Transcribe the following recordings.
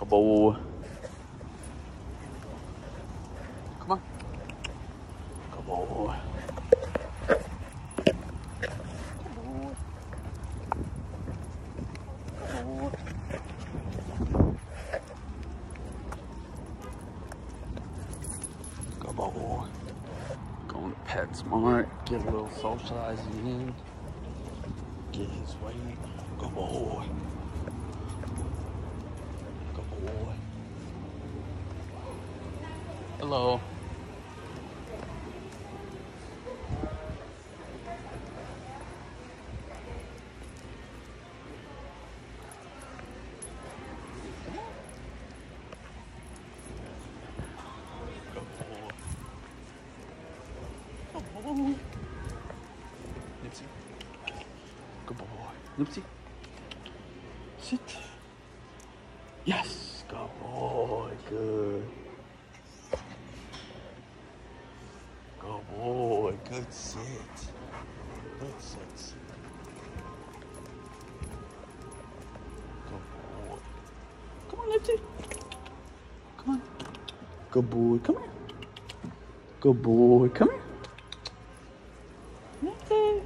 Come on. Good boy. Good boy. Good boy. Going to PetSmart, get a little socializing in, get his weight. Good boy. Good boy. Hello. Nipsey. Sit. Yes. Good boy. Good. Good boy. Good sit. Good sit. Good boy. Come on, Nipsey. Come on. Good boy. Come here. Good boy. Come here. Nipsey.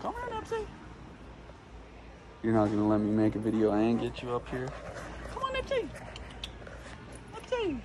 Come here, Nipsey. You're not gonna let me make a video and get you up here? Come on, Nipsey. Nipsey.